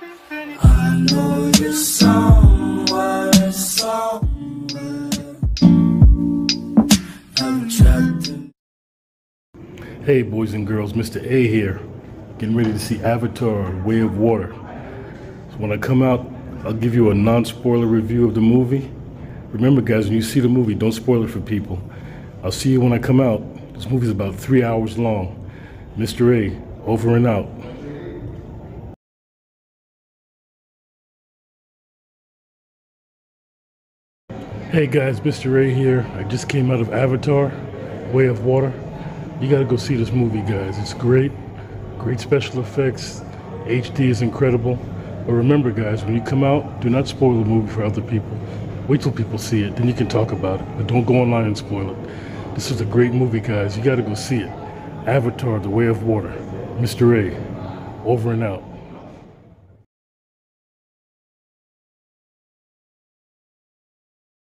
Hey, boys and girls, Mr. A here, getting ready to see Avatar Way of Water. So when I come out, I'll give you a non spoiler review of the movie. Remember, guys, when you see the movie, don't spoil it for people. I'll see you when I come out. This movie's about three hours long. Mr. A, over and out. Hey guys, Mr. A here. I just came out of Avatar, Way of Water. You gotta go see this movie, guys. It's great. Great special effects. HD is incredible. But remember, guys, when you come out, do not spoil the movie for other people. Wait till people see it, then you can talk about it. But don't go online and spoil it. This is a great movie, guys. You gotta go see it. Avatar, The Way of Water. Mr. A, over and out.